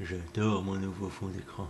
J'adore mon nouveau fond d'écran.